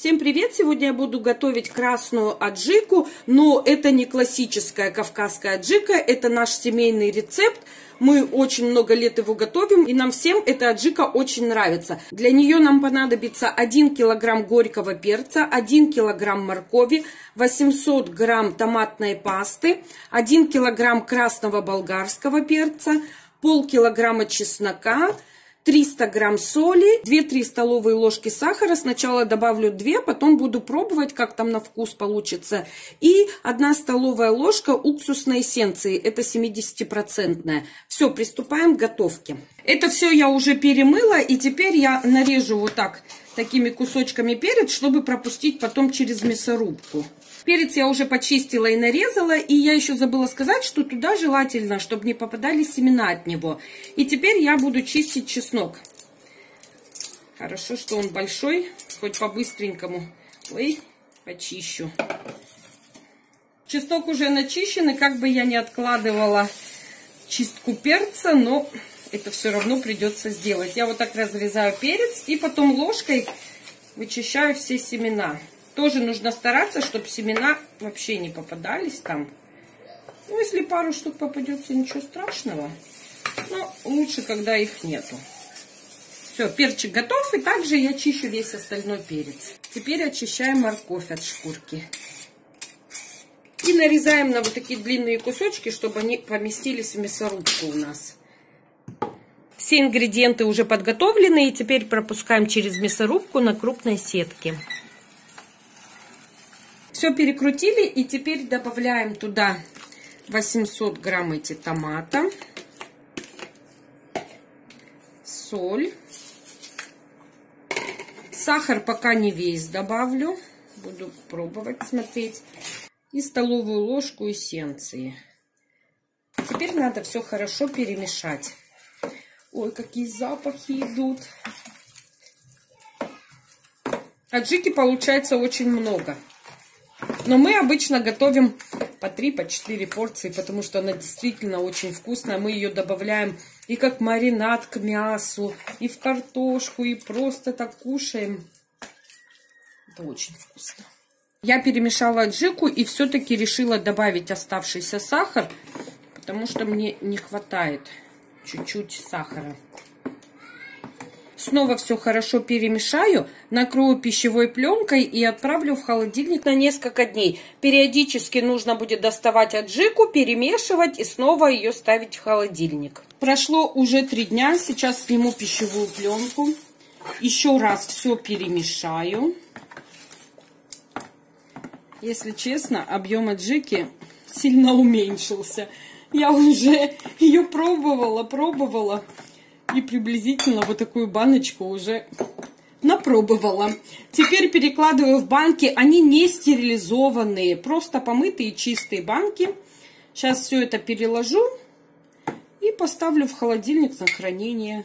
Всем привет! Сегодня я буду готовить красную аджику, но это не классическая кавказская аджика, это наш семейный рецепт. Мы очень много лет его готовим, и нам всем эта аджика очень нравится. Для нее нам понадобится 1 килограмм горького перца, 1 килограмм моркови, 800 грамм томатной пасты, 1 килограмм красного болгарского перца, полкилограмма чеснока, 300 грамм соли, 2-3 столовые ложки сахара. Сначала добавлю 2, потом буду пробовать, как там на вкус получится. И 1 столовая ложка уксусной эссенции, это 70-процентная. Все, приступаем к готовке. Это все я уже перемыла, и теперь я нарежу вот так, такими кусочками перец, чтобы пропустить потом через мясорубку. Перец я уже почистила и нарезала, и я еще забыла сказать, что туда желательно, чтобы не попадали семена от него. И теперь я буду чистить чеснок. Хорошо, что он большой, хоть по-быстренькому. Ой, почищу. Чеснок уже начищен, и как бы я не откладывала чистку перца, но это все равно придется сделать. Я вот так разрезаю перец, и потом ложкой вычищаю все семена. Тоже нужно стараться, чтобы семена вообще не попадались там. Ну, если пару штук попадется, ничего страшного. Но лучше, когда их нету. Все, перчик готов. И также я чищу весь остальной перец. Теперь очищаем морковь от шкурки. И нарезаем на вот такие длинные кусочки, чтобы они поместились в мясорубку у нас. Все ингредиенты уже подготовлены. И теперь пропускаем через мясорубку на крупной сетке. Все перекрутили и теперь добавляем туда 800 грамм эти томата, соль, сахар пока не весь добавлю, буду пробовать смотреть, и столовую ложку эссенции. Теперь надо все хорошо перемешать. Ой, какие запахи идут. Аджики получается очень много. Но мы обычно готовим по 3-4 по 4 порции, потому что она действительно очень вкусная. Мы ее добавляем и как маринад к мясу, и в картошку, и просто так кушаем. Это очень вкусно. Я перемешала аджику и все-таки решила добавить оставшийся сахар, потому что мне не хватает чуть-чуть сахара. Снова все хорошо перемешаю, накрою пищевой пленкой и отправлю в холодильник на несколько дней. Периодически нужно будет доставать аджику, перемешивать и снова ее ставить в холодильник. Прошло уже три дня, сейчас сниму пищевую пленку. Еще раз все перемешаю. Если честно, объем аджики сильно уменьшился. Я уже ее пробовала, пробовала. И приблизительно вот такую баночку уже напробовала. Теперь перекладываю в банки. Они не стерилизованные, просто помытые чистые банки. Сейчас все это переложу и поставлю в холодильник на хранение.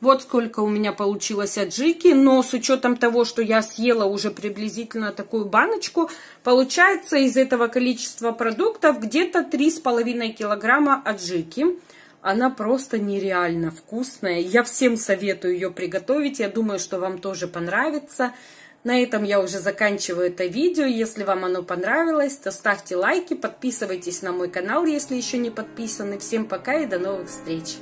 Вот сколько у меня получилось аджики, но с учетом того, что я съела уже приблизительно такую баночку, получается из этого количества продуктов где-то 3,5 килограмма аджики. Она просто нереально вкусная. Я всем советую ее приготовить. Я думаю, что вам тоже понравится. На этом я уже заканчиваю это видео. Если вам оно понравилось, то ставьте лайки, подписывайтесь на мой канал, если еще не подписаны. Всем пока и до новых встреч!